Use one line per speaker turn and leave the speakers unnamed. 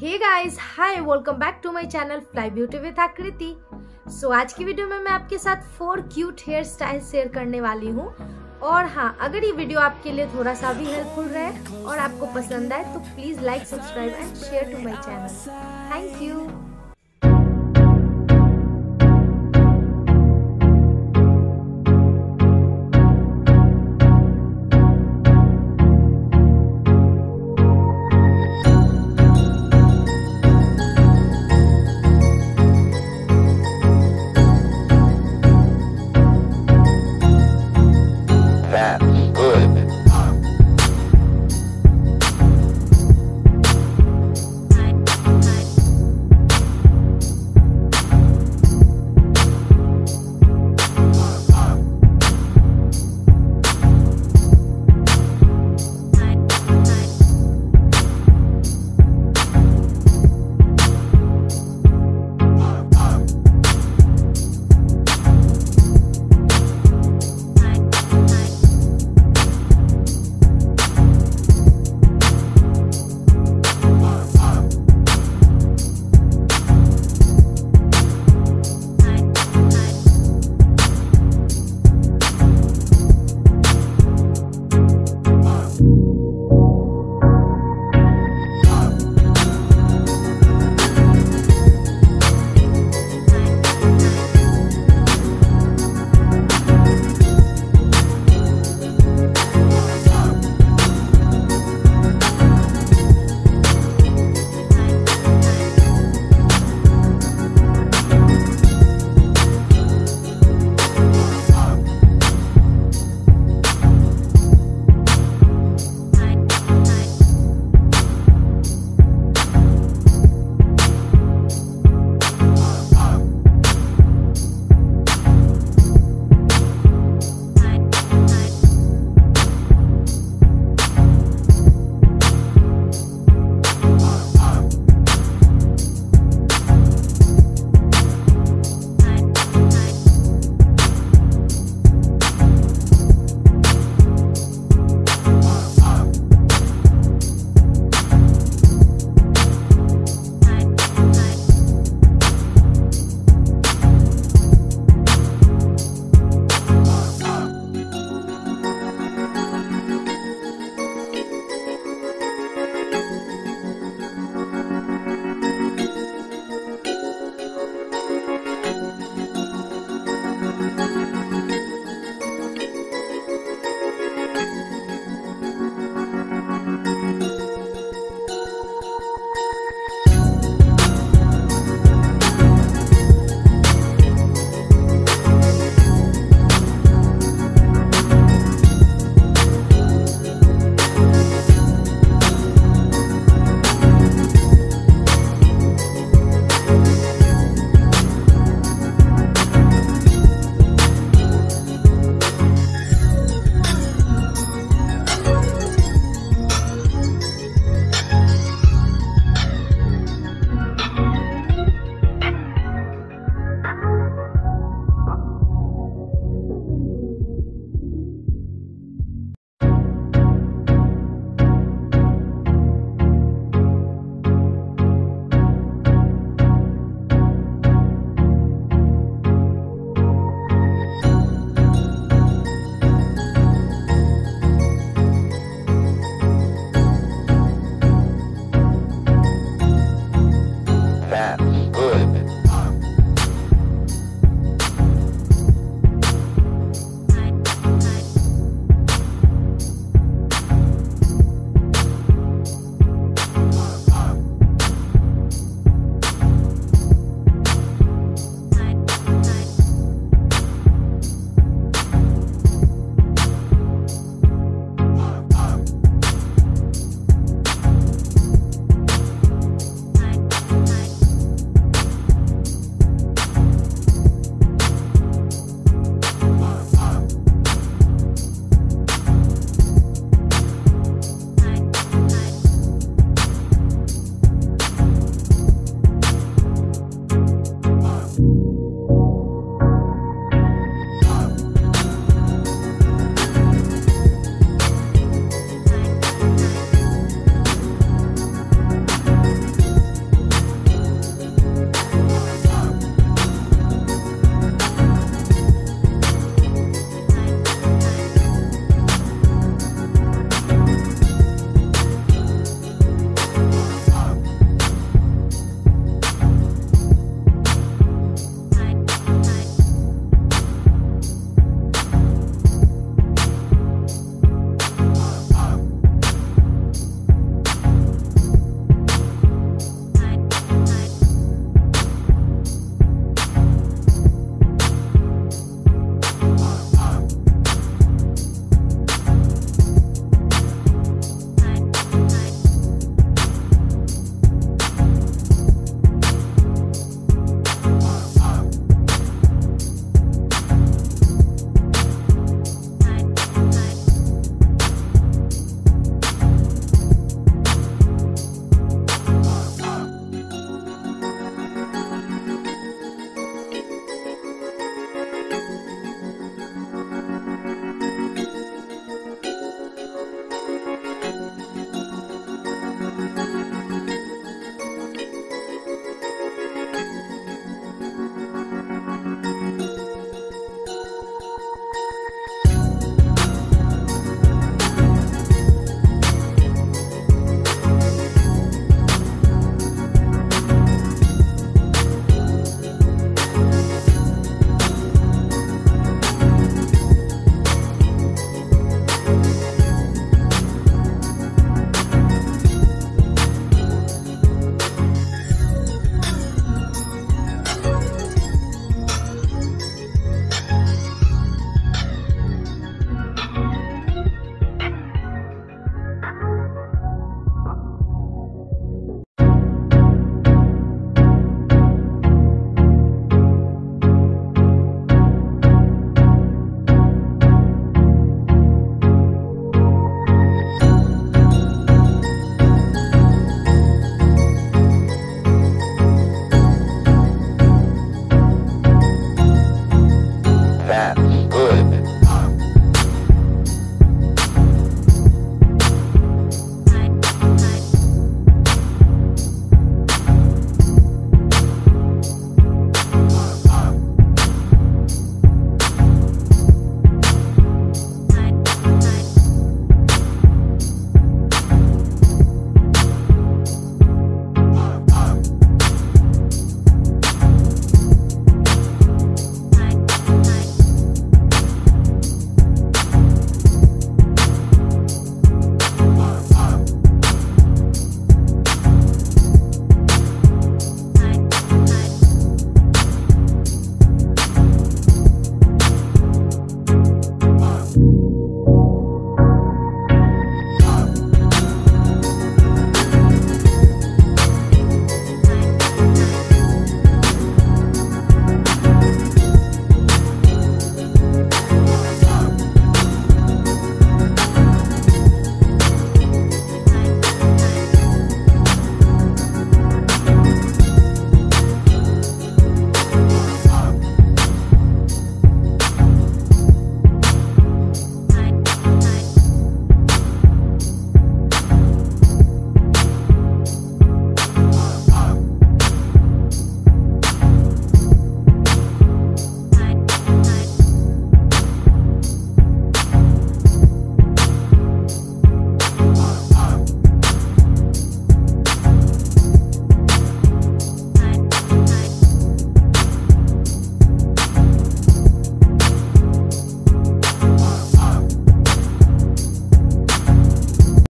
Hey guys hi welcome back to my channel fly beauty with Akriti so आज की video में मैं आपके साथ four cute hair style share करने वाली हूँ। और हाँ अगर ये वीडियो आपके लिए थोड़ा सा भी हेल्पफुल रहे और आपको पसंद आए तो please like subscribe and share to my channel thank you that.